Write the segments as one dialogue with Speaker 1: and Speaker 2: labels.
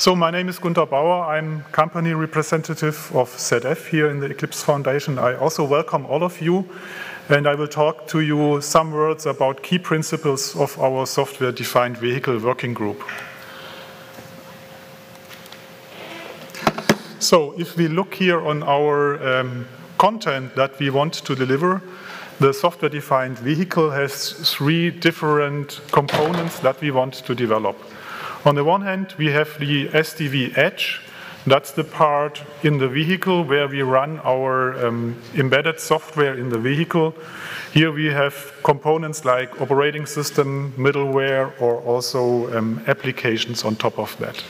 Speaker 1: So my name is Gunther Bauer. I'm company representative of ZF here in the Eclipse Foundation. I also welcome all of you and I will talk to you some words about key principles of our software-defined vehicle working group. So if we look here on our um, content that we want to deliver, the software-defined vehicle has three different components that we want to develop. On the one hand, we have the SDV Edge. That's the part in the vehicle where we run our um, embedded software in the vehicle. Here we have components like operating system, middleware, or also um, applications on top of that.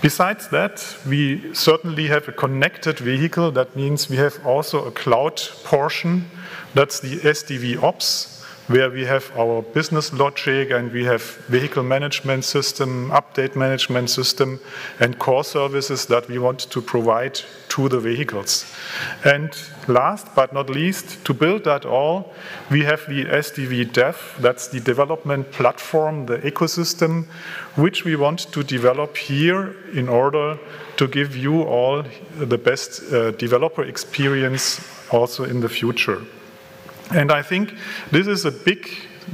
Speaker 1: Besides that, we certainly have a connected vehicle. That means we have also a cloud portion. That's the SDV Ops, where we have our business logic and we have vehicle management system, update management system, and core services that we want to provide to the vehicles. And last but not least, to build that all, we have the SDV Dev, that's the development platform, the ecosystem, which we want to develop here in order to give you all the best uh, developer experience also in the future. And I think this is a big,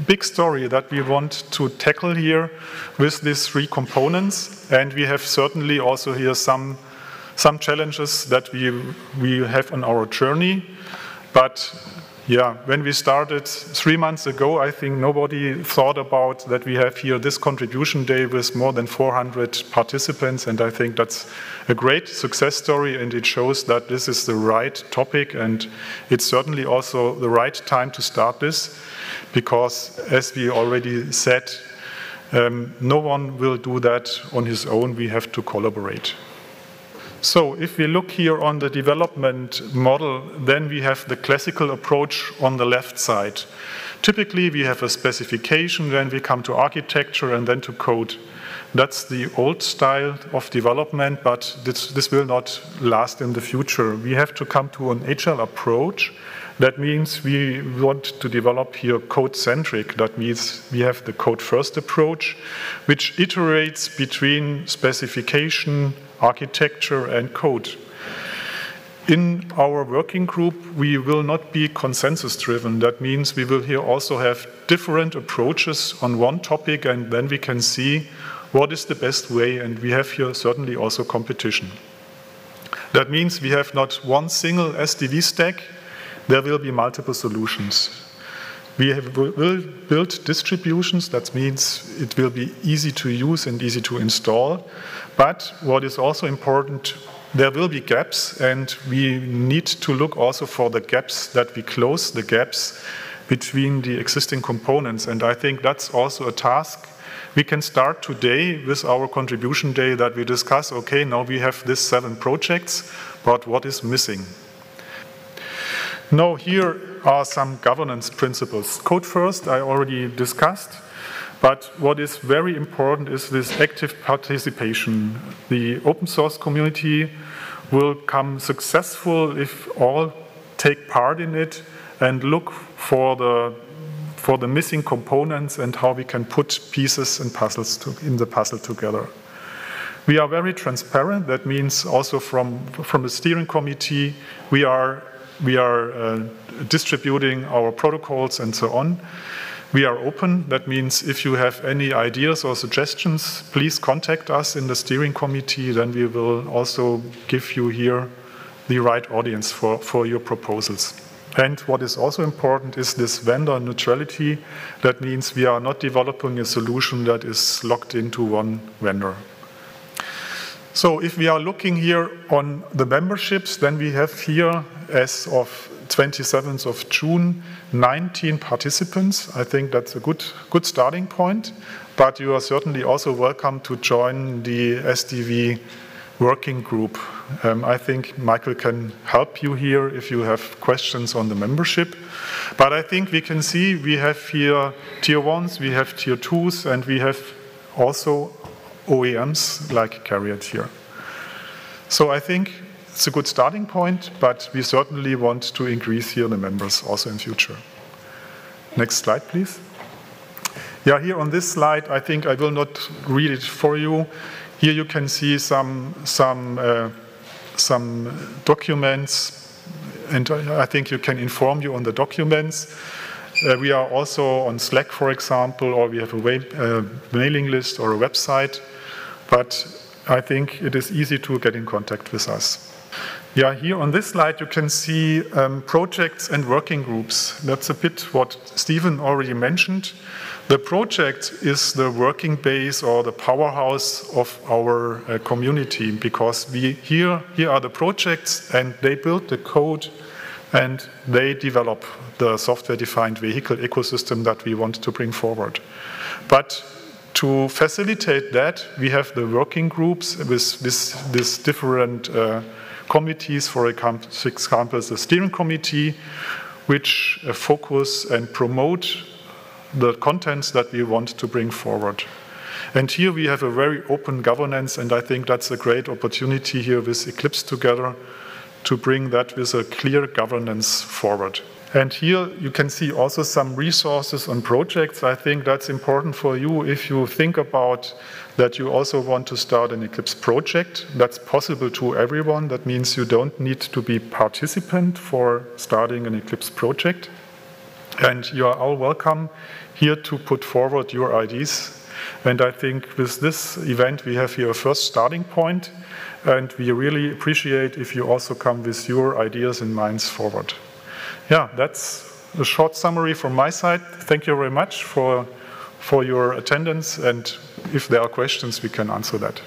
Speaker 1: big story that we want to tackle here with these three components. And we have certainly also here some, some challenges that we, we have on our journey. But yeah, when we started three months ago, I think nobody thought about that we have here this contribution day with more than 400 participants, and I think that's a great success story, and it shows that this is the right topic, and it's certainly also the right time to start this, because as we already said, um, no one will do that on his own. We have to collaborate. So if we look here on the development model, then we have the classical approach on the left side. Typically, we have a specification, then we come to architecture and then to code. That's the old style of development, but this, this will not last in the future. We have to come to an agile approach. That means we want to develop here code-centric. That means we have the code-first approach, which iterates between specification, architecture and code. In our working group, we will not be consensus driven. That means we will here also have different approaches on one topic, and then we can see what is the best way, and we have here certainly also competition. That means we have not one single SDV stack, there will be multiple solutions. We will build distributions, that means it will be easy to use and easy to install. But what is also important, there will be gaps, and we need to look also for the gaps that we close the gaps between the existing components. And I think that's also a task we can start today with our contribution day that we discuss okay, now we have these seven projects, but what is missing? Now, here are some governance principles. Code first, I already discussed. But what is very important is this active participation. The open source community will come successful if all take part in it and look for the for the missing components and how we can put pieces and puzzles to, in the puzzle together. We are very transparent. That means also from from the steering committee, we are we are uh, distributing our protocols and so on. We are open. That means if you have any ideas or suggestions, please contact us in the steering committee. Then we will also give you here the right audience for, for your proposals. And what is also important is this vendor neutrality. That means we are not developing a solution that is locked into one vendor. So if we are looking here on the memberships, then we have here, as of 27th of June, 19 participants. I think that's a good, good starting point. But you are certainly also welcome to join the SDV working group. Um, I think Michael can help you here if you have questions on the membership. But I think we can see we have here tier ones, we have tier twos, and we have also OEMs like CARIAD here. So I think it's a good starting point, but we certainly want to increase here the members also in future. Next slide, please. Yeah, here on this slide, I think I will not read it for you. Here you can see some, some, uh, some documents, and I think you can inform you on the documents. Uh, we are also on Slack, for example, or we have a uh, mailing list or a website, but I think it is easy to get in contact with us. Yeah, here on this slide you can see um, projects and working groups. That's a bit what Stephen already mentioned. The project is the working base or the powerhouse of our uh, community because we here here are the projects and they build the code and they develop the software-defined vehicle ecosystem that we want to bring forward. But to facilitate that, we have the working groups with, with different uh, committees, for example, the steering committee, which uh, focus and promote the contents that we want to bring forward. And here we have a very open governance, and I think that's a great opportunity here with Eclipse together to bring that with a clear governance forward. And here you can see also some resources on projects. I think that's important for you if you think about that you also want to start an Eclipse project. That's possible to everyone. That means you don't need to be participant for starting an Eclipse project. And you are all welcome here to put forward your ideas. And I think with this event, we have here a first starting point, and we really appreciate if you also come with your ideas and minds forward. Yeah, that's a short summary from my side. Thank you very much for, for your attendance, and if there are questions, we can answer that.